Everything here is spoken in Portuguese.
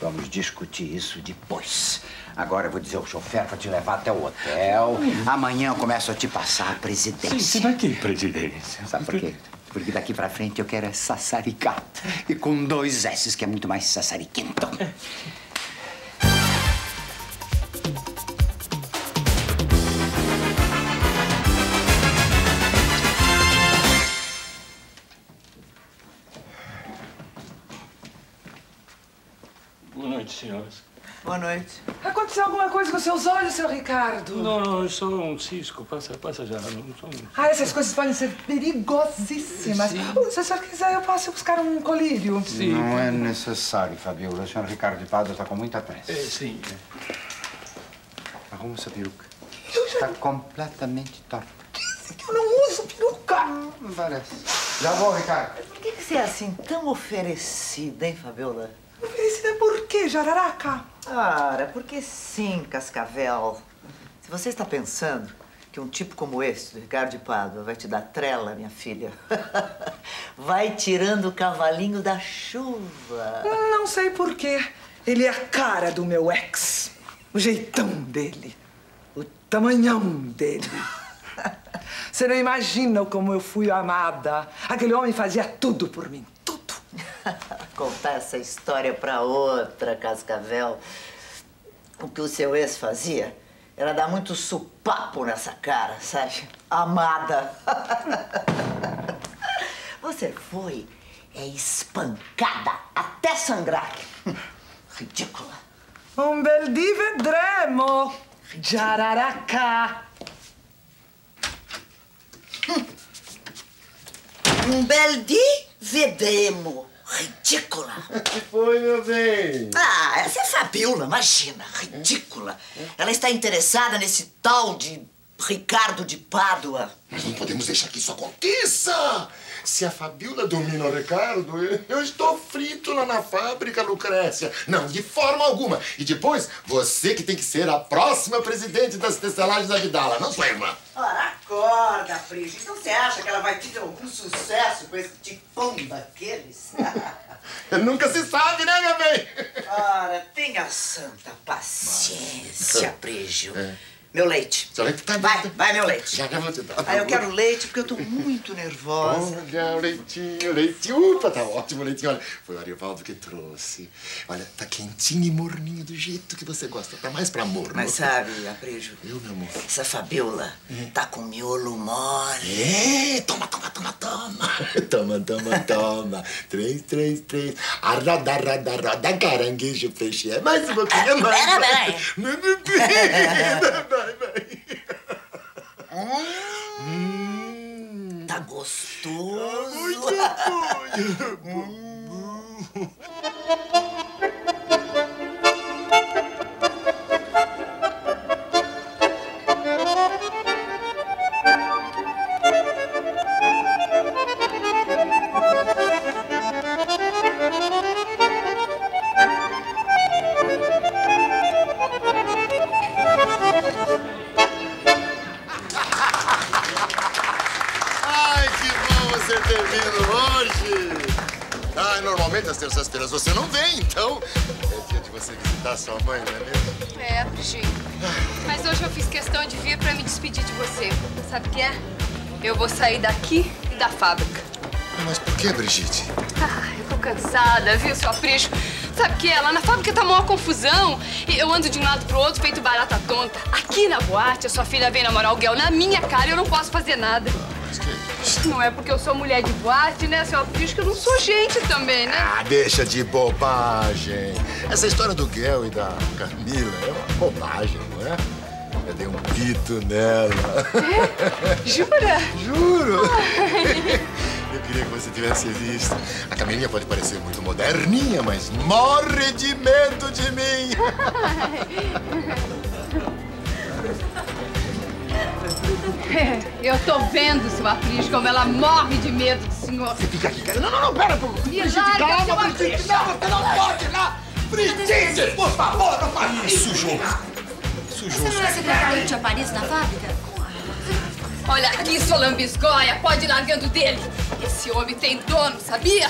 Vamos discutir isso depois. Agora eu vou dizer ao chofer pra te levar até o hotel. Amanhã eu começo a te passar a presidência. Sim, daqui, presidência. Sabe por quê? Porque daqui pra frente eu quero é sassaricar. E com dois S, que é muito mais sassariquento. Boa noite, senhoras. Boa noite. Aconteceu alguma coisa com seus olhos, seu Ricardo? Não, não, é só um cisco. Passa, passa já. Não, um... Ah, essas coisas podem ser perigosíssimas. Sim. Oh, Se o senhor quiser, eu posso buscar um colírio. Sim. Não é necessário, Fabiola. O senhor Ricardo de Pádua está com muita pressa. É, sim. Arruma essa peruca. Está completamente torta. Disse que eu não uso peruca. Não parece. Já vou, Ricardo. Por que, que você é assim tão oferecida, hein, Fabiola? Oferecida por quê, Jararaca? Ora, porque sim, Cascavel. Se você está pensando que um tipo como esse, do Ricardo de Pádua, vai te dar trela, minha filha, vai tirando o cavalinho da chuva. Não sei por quê. Ele é a cara do meu ex. O jeitão dele. O tamanhão dele. Você não imagina como eu fui amada. Aquele homem fazia tudo por mim. Contar essa história pra outra, Cascavel. O que o seu ex fazia era dar muito supapo nessa cara, sabe? Amada. Você foi é espancada até sangrar. Ridícula. Un bel di vedremo. Jararaca. Um bel di vedremo. Ridícula. que foi, meu bem? Ah, essa é Fabiola, imagina. Ridícula. Ela está interessada nesse tal de Ricardo de Pádua. Nós não podemos deixar que isso aconteça. Se a Fabiola domina o Ricardo, eu, estou frito lá na fábrica, Lucrécia. Não, de forma alguma. E depois, você que tem que ser a próxima presidente das tecelagens da Vidala, não sua irmã. Ora, acorda, Prígio. Então você acha que ela vai ter algum sucesso com esse tipão daqueles? Nunca se sabe, né, meu bem? Ora, tenha santa paciência, Prígio. Meu leite. Seu leite tá Vai, vai, meu leite. Já, já vou te dar. Ah, eu quero leite porque eu tô muito nervosa. Olha, o leitinho, leitinho. Upa, tá ótimo o leitinho. Olha, foi o Arivaldo que trouxe. Olha, tá quentinho e morninho do jeito que você gosta. Tá mais pra morno. Mas sabe, Aprígio, Eu, meu amor. essa Fabiola tá com miolo mole. É, toma, toma, toma, toma. Toma, toma, toma. Três, três, três. Arrada, arrada, arrada, caranguejo, peixe. É mais um pouquinho, mais. Pera, pera aí. Vai, vai. Hum, tá gostoso. Ai, ter vindo hoje. Ai, normalmente às terças-feiras você não vem, então é dia de você visitar sua mãe, não é mesmo? É, Brigitte. Mas hoje eu fiz questão de vir pra me despedir de você. Sabe o que é? Eu vou sair daqui e da fábrica. Mas por que, Brigitte? Ah, eu tô cansada, viu, seu aprisco? Sabe o que é? Lá na fábrica tá maior confusão. E eu ando de um lado pro outro, feito barata tonta. Aqui na boate, a sua filha vem namorar o Guel na minha cara e eu não posso fazer nada. Que? Não é porque eu sou mulher de boate, né, seu aprisco? Eu não sou gente também, né? Ah, deixa de bobagem. Essa história do Guel e da Camila é uma bobagem, não é? Eu dei um pito nela. Jura? Juro! Eu queria que você tivesse visto. A Camilinha pode parecer muito moderninha, mas morre de medo de mim. É, eu tô vendo, seu atriz como ela morre de medo do senhor. Você fica aqui, cara. Não, não, não, pera. Me Brigitte, larga, calma, Brigitte. Não, você não pode, lá. Brigitte, por favor, não faça isso. Sujou. Sujou. Você não é secretário de Paris na fábrica? Olha aqui, sua lambisgoia. Pode ir largando dele. Esse homem tem dono, sabia?